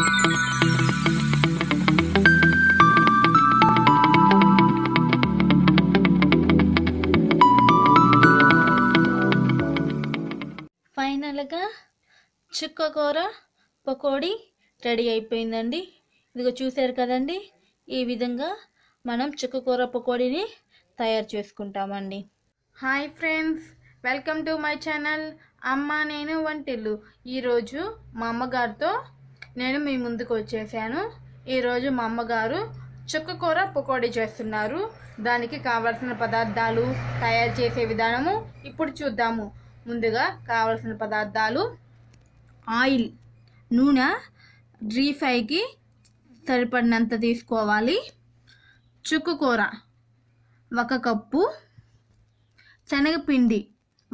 ఫైనల్గా చుక్కకూర పకోడీ రెడీ అయిపోయిందండి. ఇదిగో చూసారు కదండి ఈ విధంగా మనం చుక్కకూర పకోడీని తయారు చేసుకుంటామండి. Hi friends welcome to my channel. అమ్మ నేను వంటిల్లు. ఈరోజు మా అమ్మగారితో నేను మీ ముందుకు వచ్చేసాను. ఈరోజు మా అమ్మగారు చుక్క కూర పకోడీ చేస్తున్నారు. దానికి కావలసిన పదార్థాలు తయారు చేసే విధానము ఇప్పుడు చూద్దాము. ముందుగా కావలసిన పదార్థాలు. ఆయిల్ నూనె డ్రీ ఫ్రైకి సరిపడినంత తీసుకోవాలి. చుక్కు కూర ఒక కప్పు. శనగపిండి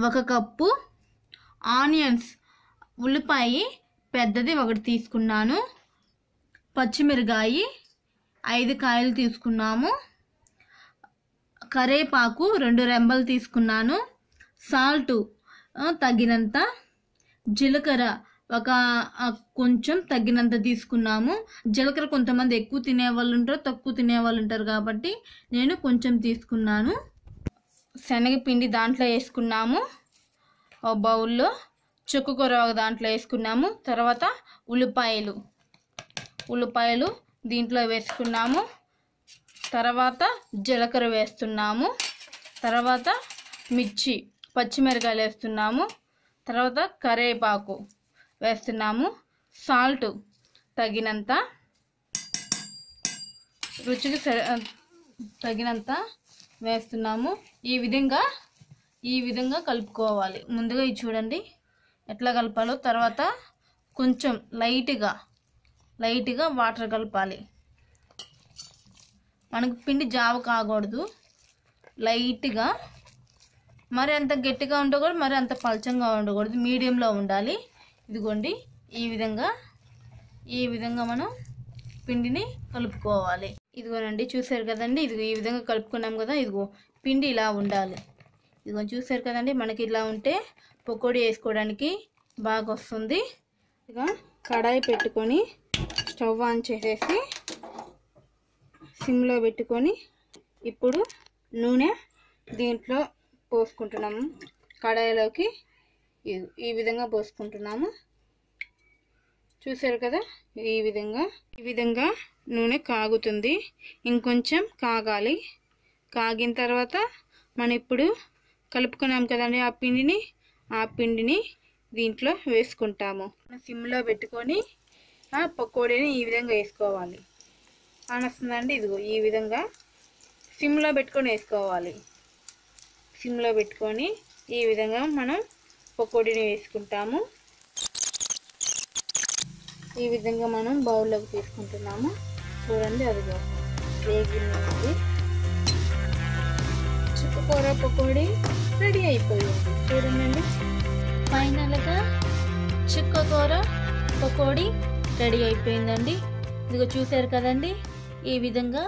ఒక కప్పు. ఆనియన్స్ ఉల్లిపాయ పెద్దది ఒకటి తీసుకున్నాను. పచ్చిమిరకాయి ఐదు కాయలు తీసుకున్నాము. కరేపాకు రెండు రెంబలు తీసుకున్నాను. సాల్ట్ తగినంత. జీలకర్ర ఒక కొంచెం తగినంత తీసుకున్నాము. జీలకర్ర కొంతమంది ఎక్కువ తినే వాళ్ళు ఉంటారు తక్కువ తినే వాళ్ళు ఉంటారు కాబట్టి నేను కొంచెం తీసుకున్నాను. శనగపిండి దాంట్లో వేసుకున్నాము. ఒక బౌల్లో చుక్కుకూర ఒక దాంట్లో వేసుకున్నాము. తర్వాత ఉల్లిపాయలు. ఉల్లిపాయలు దీంట్లో వేసుకున్నాము. తర్వాత జీలకర్ర వేస్తున్నాము. తర్వాత మిర్చి పచ్చిమిరకాయలు వేస్తున్నాము. తర్వాత కరేపాకు వేస్తున్నాము. సాల్ట్ తగినంత రుచికి తగినంత వేస్తున్నాము. ఈ విధంగా ఈ విధంగా కలుపుకోవాలి. ముందుగా ఇది చూడండి. ఎట్లా కలపాలో తర్వాత కొంచెం లైట్గా లైట్గా వాటర్ కలపాలి. మనకు పిండి జావ కాకూడదు. లైట్గా మరి అంత గట్టిగా ఉండకూడదు మరి అంత పలచంగా ఉండకూడదు. మీడియంలో ఉండాలి. ఇదిగోండి ఈ విధంగా ఈ విధంగా మనం పిండిని కలుపుకోవాలి. ఇదిగోనండి చూసారు కదండి? ఇదిగో ఈ విధంగా కలుపుకున్నాం కదా ఇదిగో పిండి ఇలా ఉండాలి. ఇదిగో చూసారు కదండి మనకి ఇలా ఉంటే పకోడీ వేసుకోవడానికి బాగా వస్తుంది. ఇక కడాయి పెట్టుకొని స్టవ్ ఆన్ చేసేసి సిమ్లో పెట్టుకొని ఇప్పుడు నూనె దీంట్లో పోసుకుంటున్నాము. కడాయిలోకి ఈ- ఈ విధంగా పోసుకుంటున్నాము. చూసారు కదా ఈ విధంగా ఈ విధంగా నూనె కాగుతుంది. ఇంకొంచెం కాగాలి. కాగిన తర్వాత మనం ఇప్పుడు కలుపుకున్నాం కదండి ఆ పిండిని. ఆ పిండిని దీంట్లో వేసుకుంటాము. సిమ్లో పెట్టుకొని ఆ పకోడీని ఈ విధంగా వేసుకోవాలి. అనొస్తుందండి ఇదిగో ఈ విధంగా సిమ్లో పెట్టుకొని వేసుకోవాలి. సిమ్లో పెట్టుకొని ఈ విధంగా మనం పకోడీని వేసుకుంటాము. ఈ విధంగా మనం బౌల్లోకి తీసుకుంటున్నాము. చూడండి అదిగో వేగింది కూర పకోడీ రెడీ అయిపోయింది. చూడండి. ఫైనల్గా చుక్కకూర పకోడీ రెడీ అయిపోయిందండి. ఇదిగో చూసారు కదండి ఈ విధంగా